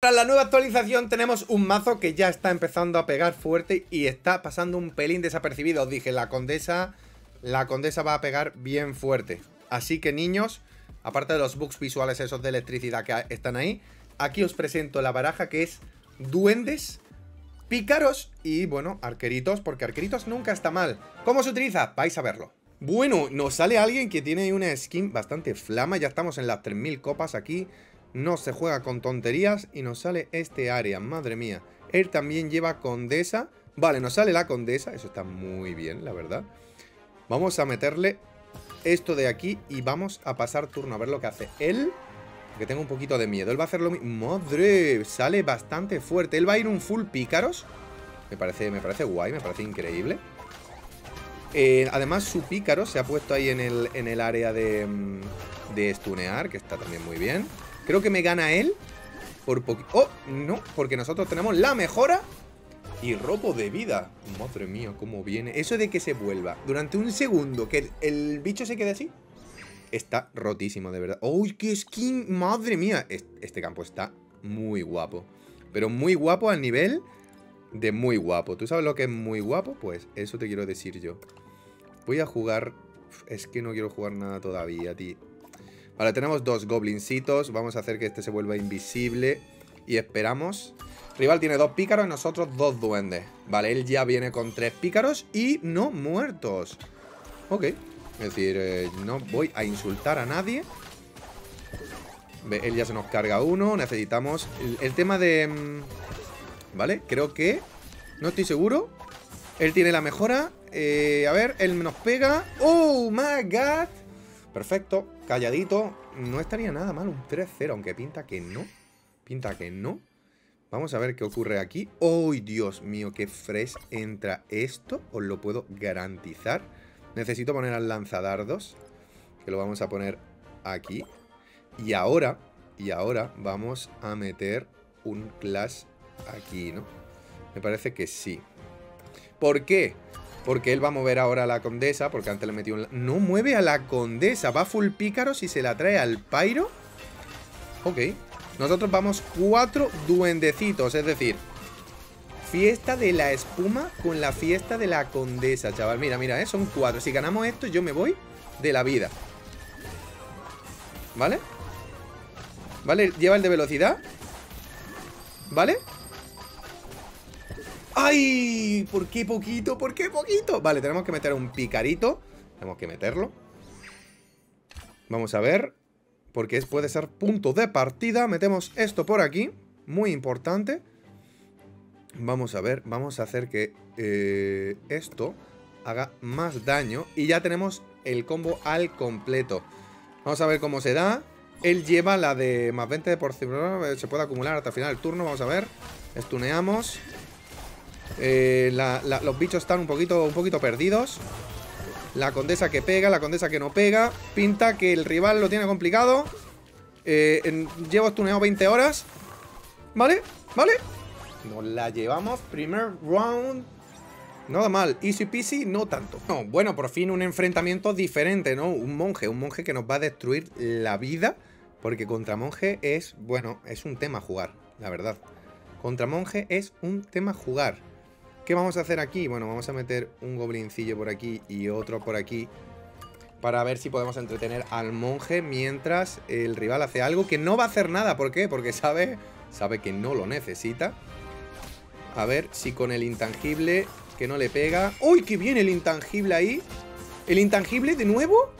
Tras la nueva actualización tenemos un mazo que ya está empezando a pegar fuerte y está pasando un pelín desapercibido. Os dije, la condesa, la condesa va a pegar bien fuerte. Así que niños, aparte de los bugs visuales esos de electricidad que están ahí, aquí os presento la baraja que es duendes, pícaros y, bueno, arqueritos, porque arqueritos nunca está mal. ¿Cómo se utiliza? Vais a verlo. Bueno, nos sale alguien que tiene una skin bastante flama, ya estamos en las 3000 copas aquí no se juega con tonterías y nos sale este área, madre mía. Él también lleva condesa. Vale, nos sale la condesa, eso está muy bien, la verdad. Vamos a meterle esto de aquí y vamos a pasar turno a ver lo que hace él. Que tengo un poquito de miedo. Él va a hacer lo mismo. ¡Madre! Sale bastante fuerte. Él va a ir un full pícaros. Me parece, me parece guay, me parece increíble. Eh, además, su pícaro se ha puesto ahí en el, en el área de, mm, de stunear, que está también muy bien. Creo que me gana él por poquito. ¡Oh! No, porque nosotros tenemos la mejora y robo de vida. Madre mía, cómo viene. Eso de que se vuelva durante un segundo, que el, bicho se quede así. Está rotísimo, de verdad. ¡Uy, qué skin! ¡Madre mía! Este campo está muy guapo. Pero muy guapo al nivel de muy guapo. ¿Tú sabes lo que es muy guapo? Pues eso te quiero decir yo. Voy a jugar... Es que no quiero jugar nada todavía, tío. Vale, tenemos dos goblincitos. Vamos a hacer que este se vuelva invisible. Y esperamos. Rival tiene dos pícaros y nosotros dos duendes. Vale, él ya viene con tres pícaros y no muertos. Ok. Es decir, eh, no voy a insultar a nadie. Él ya se nos carga uno. Necesitamos... El, tema de... Mm, vale, creo que... No estoy seguro. Él tiene la mejora. Eh, a ver, él nos pega. ¡Oh, my God! Perfecto, calladito. No estaría nada mal un 3-0, aunque pinta que no. Pinta que no. Vamos a ver qué ocurre aquí. ¡Uy, Dios mío! ¡Qué fresh entra esto! Os lo puedo garantizar. Necesito poner al lanzadardos. Que lo vamos a poner aquí. Y ahora, y ahora vamos a meter un clash aquí, ¿no? Me parece que sí. ¿Por qué? Porque él va a mover ahora a la condesa, porque antes le metió un... No mueve a la condesa, va full pícaros y se la trae al pairo. Ok. Nosotros vamos cuatro duendecitos, es decir... Fiesta de la espuma con la fiesta de la condesa, chaval. Mira, mira, ¿eh? son cuatro. Si ganamos esto, yo me voy de la vida. ¿Vale? ¿Vale? Lleva el de velocidad. ¿Vale? ¡Ay! ¿Por qué poquito? ¿Por qué poquito? Vale, tenemos que meter un picarito. Tenemos que meterlo. Vamos a ver Porque puede ser punto de partida. Metemos esto por aquí. Muy importante. Vamos a ver, vamos a hacer que eh, Esto haga más daño. Y ya tenemos el combo al completo. Vamos a ver cómo se da. Él lleva la de más 20 por Se puede acumular hasta el final del turno. Vamos a ver. Estuneamos eh, los bichos están un poquito, un poquito perdidos. La condesa que pega, la condesa que no pega. Pinta que el rival lo tiene complicado. Eh, llevo estuneado 20 horas. ¿Vale? ¿Vale? Nos la llevamos. Primer round. Nada mal. Easy peasy, no tanto. No, bueno, por fin un enfrentamiento diferente, ¿no? Un monje, un monje que nos va a destruir la vida. Porque contra monje es, bueno, es un tema jugar, la verdad. Contra monje es un tema jugar. ¿Qué vamos a hacer aquí? Bueno, vamos a meter un goblincillo por aquí y otro por aquí para ver si podemos entretener al monje mientras el rival hace algo que no va a hacer nada. ¿Por qué? Porque sabe, sabe que no lo necesita. A ver si con el intangible que no le pega... ¡Uy, qué bien el intangible ahí! ¿El intangible de nuevo?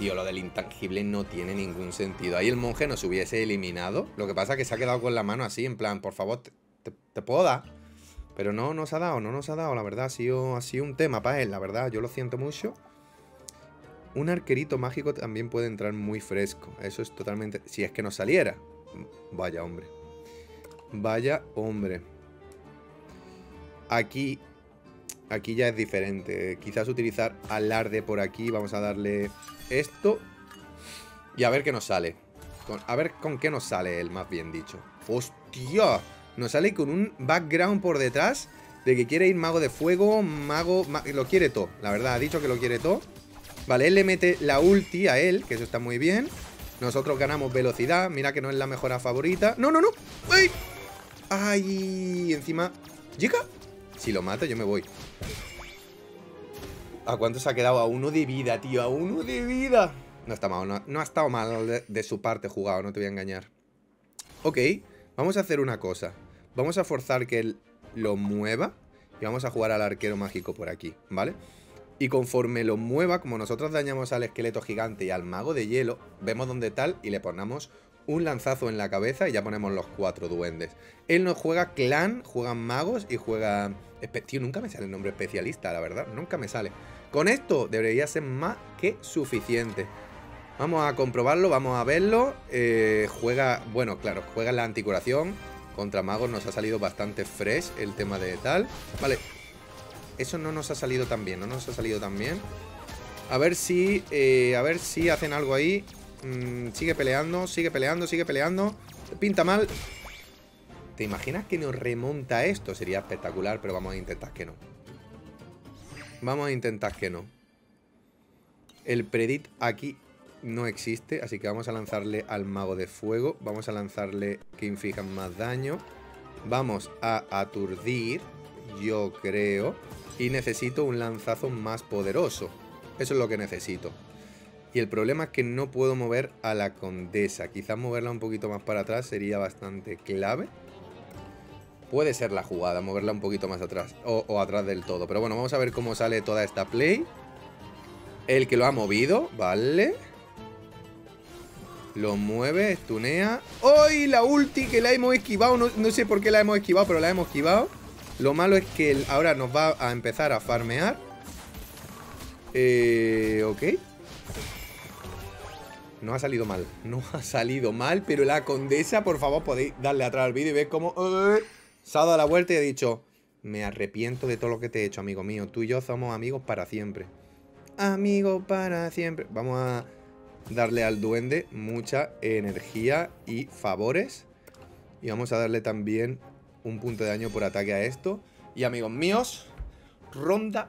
Tío, lo del intangible no tiene ningún sentido. Ahí el monje nos hubiese eliminado. Lo que pasa es que se ha quedado con la mano así, en plan, por favor, te, te puedo dar. Pero no nos ha dado, no nos ha dado, la verdad. Ha sido, ha sido un tema para él, la verdad. Yo lo siento mucho. Un arquerito mágico también puede entrar muy fresco. Eso es totalmente... Si es que nos saliera. Vaya hombre. Vaya hombre. Aquí... Aquí ya es diferente. Quizás utilizar alarde por aquí. Vamos a darle esto. Y a ver qué nos sale. a ver con qué nos sale él, más bien dicho. ¡Hostia! Nos sale con un background por detrás de que quiere ir mago de fuego, mago... lo quiere todo, la verdad, ha dicho que lo quiere todo. Vale, él le mete la ulti a él, que eso está muy bien. Nosotros ganamos velocidad. Mira que no es la mejora favorita. ¡No, no, no! ¡Ay! ¡Ay! Encima... ¿Llega? Si lo mato, yo me voy. ¿A cuánto se ha quedado? A uno de vida, tío. A uno de vida. No está mal. No, ha estado mal de, su parte jugado, no te voy a engañar. Ok. Vamos a hacer una cosa. Vamos a forzar que él lo mueva. Y vamos a jugar al arquero mágico por aquí, ¿vale? Y conforme lo mueva, como nosotros dañamos al esqueleto gigante y al mago de hielo, vemos dónde tal y le ponemos un lanzazo en la cabeza y ya ponemos los cuatro duendes. Él no juega clan, juega magos y juega... Tío, nunca me sale el nombre especialista, la verdad. Nunca me sale. Con esto debería ser más que suficiente. Vamos a comprobarlo, vamos a verlo. Eh, juega, bueno, claro, juega la anticuración. Contra magos nos ha salido bastante fresh el tema de tal. Vale, eso no nos ha salido tan bien, no nos ha salido tan bien. A ver si, eh, a ver si hacen algo ahí. Mm, sigue peleando, sigue peleando, sigue peleando. Pinta mal. ¿Te imaginas que nos remonta esto? Sería espectacular, pero vamos a intentar que no. Vamos a intentar que no. El Predit aquí no existe, así que vamos a lanzarle al Mago de Fuego. Vamos a lanzarle que inflijan más daño. Vamos a aturdir, yo creo. Y necesito un lanzazo más poderoso. Eso es lo que necesito. Y el problema es que no puedo mover a la condesa. Quizás moverla un poquito más para atrás sería bastante clave. Puede ser la jugada, moverla un poquito más atrás. O, atrás del todo. Pero bueno, vamos a ver cómo sale toda esta play. El que lo ha movido, vale. Lo mueve, estunea. ¡Uy! La ulti que la hemos esquivado. No, no, sé por qué la hemos esquivado, pero la hemos esquivado. Lo malo es que ahora nos va a empezar a farmear. Eh, ok. No ha salido mal, no ha salido mal, pero la condesa, por favor, podéis darle atrás al vídeo y ver cómo uh, se ha dado la vuelta y ha dicho, me arrepiento de todo lo que te he hecho, amigo mío. Tú y yo somos amigos para siempre. Amigo para siempre. Vamos a darle al duende mucha energía y favores. Y vamos a darle también un punto de daño por ataque a esto. Y amigos míos, ronda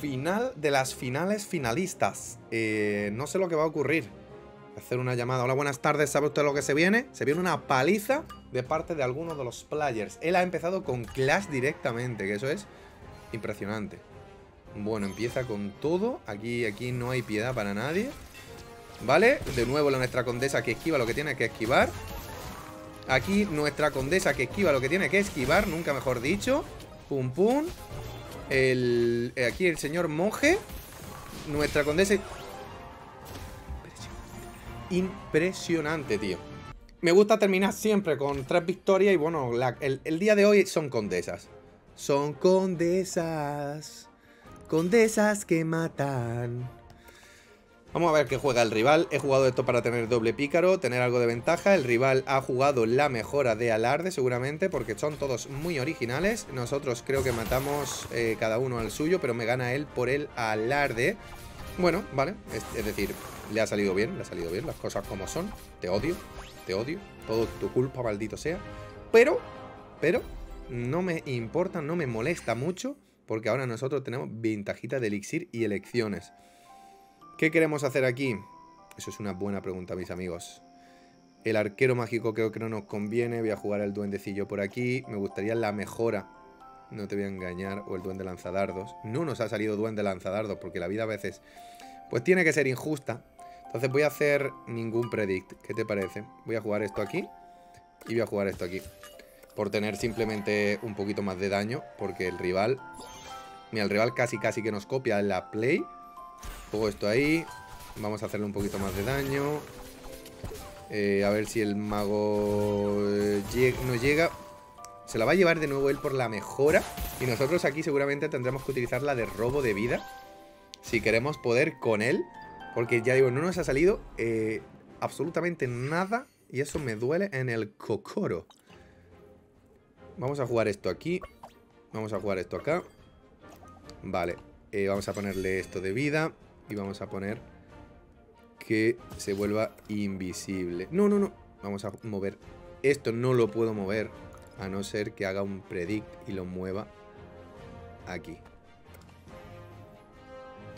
final de las finales finalistas. Eh, no sé lo que va a ocurrir hacer una llamada. Hola, buenas tardes. ¿Sabe usted lo que se viene? Se viene una paliza de parte de algunos de los players. Él ha empezado con Clash directamente, que eso es impresionante. Bueno, empieza con todo. Aquí, aquí no hay piedad para nadie. ¿Vale? De nuevo la nuestra condesa que esquiva lo que tiene que esquivar. Aquí nuestra condesa que esquiva lo que tiene que esquivar, nunca mejor dicho. Pum, pum. El, aquí el señor monje. Nuestra condesa impresionante, tío. Me gusta terminar siempre con tres victorias y bueno, el, día de hoy son condesas. Son condesas. Condesas que matan. Vamos a ver qué juega el rival. He jugado esto para tener doble pícaro, tener algo de ventaja. El rival ha jugado la mejora de alarde seguramente porque son todos muy originales. Nosotros creo que matamos eh, cada uno al suyo, pero me gana él por el alarde. Bueno, vale, es decir, le ha salido bien, le ha salido bien, las cosas como son. Te odio, te odio. Todo tu culpa, maldito sea. Pero, pero, no me importa, no me molesta mucho. Porque ahora nosotros tenemos ventajita de elixir y elecciones. ¿Qué queremos hacer aquí? Eso es una buena pregunta, mis amigos. El arquero mágico creo que no nos conviene. Voy a jugar el duendecillo por aquí. Me gustaría la mejora. No te voy a engañar. O el duende lanzadardos. No nos ha salido duende lanzadardos porque la vida a veces... Pues tiene que ser injusta. Entonces voy a hacer ningún predict. ¿Qué te parece? Voy a jugar esto aquí. Y voy a jugar esto aquí. Por tener simplemente un poquito más de daño. Porque el rival... Mira, el rival casi casi que nos copia la play. Pongo esto ahí. Vamos a hacerle un poquito más de daño. Eh, a ver si el mago eh, no llega. Se la va a llevar de nuevo él por la mejora. Y nosotros aquí seguramente tendremos que utilizar la de robo de vida. Si queremos poder con él porque ya digo, no nos ha salido eh, absolutamente nada y eso me duele en el cocoro. Vamos a jugar esto aquí. Vamos a jugar esto acá. Vale, vamos a ponerle esto de vida y vamos a poner que se vuelva invisible. No, no, no. Vamos a mover. Esto no lo puedo mover a no ser que haga un predict y lo mueva aquí.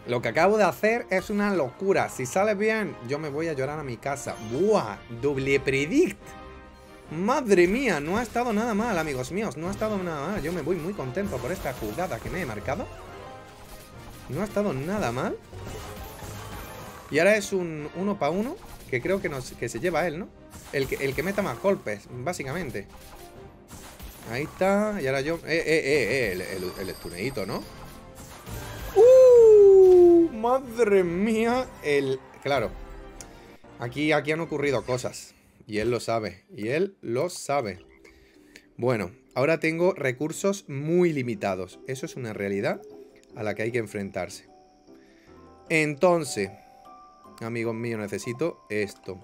Lo que acabo de hacer es una locura. Si sale bien, yo me voy a llorar a mi casa. ¡Buah! Doble predict. Madre mía, no ha estado nada mal, amigos míos. No ha estado nada mal. Yo me voy muy contento por esta jugada que me he marcado. No ha estado nada mal. Y ahora es un uno para uno. Que creo que, nos, que se lleva él, ¿no? El que, el que meta más golpes, básicamente. Ahí está. Y ahora yo... Eh, eh, eh, eh el, el, estuneito, ¿no? ¡Uh! ¡Madre mía! El... Claro. Aquí, aquí han ocurrido cosas. Y él lo sabe. Y él lo sabe. Bueno, ahora tengo recursos muy limitados. Eso es una realidad a la que hay que enfrentarse. Entonces, amigos míos, necesito esto.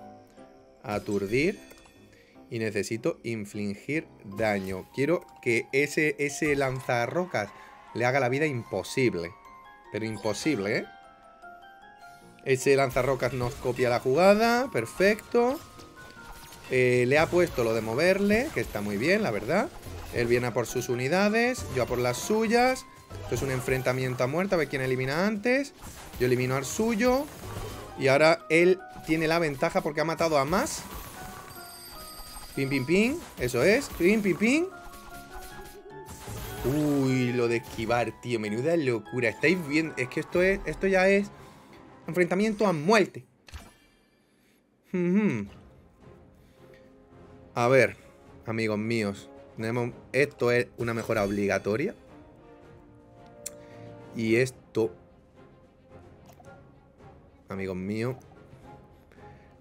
Aturdir. Y necesito infligir daño. Quiero que ese, ese lanzarrocas le haga la vida imposible. Pero imposible, ¿eh? Ese lanzarrocas nos copia la jugada. Perfecto. Eh, le ha puesto lo de moverle, que está muy bien, la verdad. Él viene a por sus unidades, yo a por las suyas. Esto es un enfrentamiento a muerte, a ver quién elimina antes. Yo elimino al suyo. Y ahora él tiene la ventaja porque ha matado a más. Pim, pim, pim. Eso es. Pim, pim, pim. Uy, lo de esquivar, tío. Menuda locura. Estáis viendo. Es que esto es. Esto ya es. Enfrentamiento a muerte. A ver, amigos míos. Tenemos, esto es una mejora obligatoria. Y esto. Amigos míos.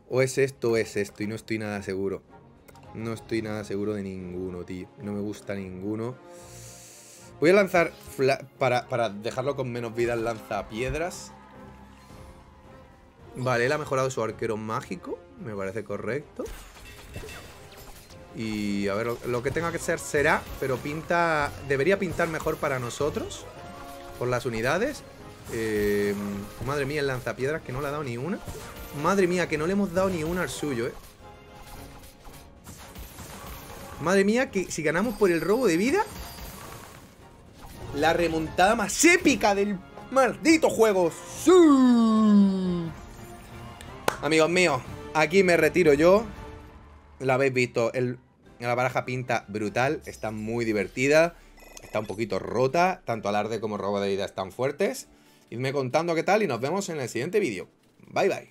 O es esto o es esto. Y no estoy nada seguro. No estoy nada seguro de ninguno, tío. No me gusta ninguno. Voy a lanzar, para, dejarlo con menos vida, lanza piedras. Vale, él ha mejorado su arquero mágico. Me parece correcto. Y a ver, lo, que tenga que ser será, pero pinta... Debería pintar mejor para nosotros. Por las unidades. Eh, madre mía, el lanzapiedras que no le ha dado ni una. Madre mía, que no le hemos dado ni una al suyo, eh. Madre mía, que si ganamos por el robo de vida la remontada más épica del maldito juego. Amigos míos, aquí me retiro yo. La habéis visto, el, la baraja pinta brutal, está muy divertida, está un poquito rota, tanto alarde como robo de vida están fuertes. Idme contando qué tal y nos vemos en el siguiente vídeo. Bye bye.